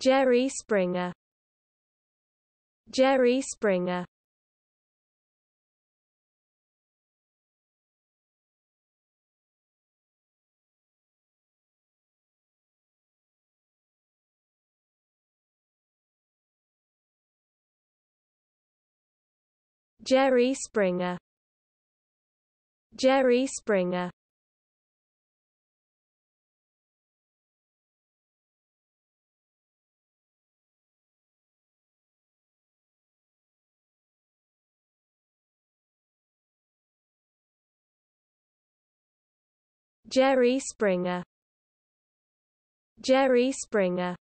Jerry Springer. Jerry Springer. Jerry Springer. Jerry Springer Jerry Springer. Jerry Springer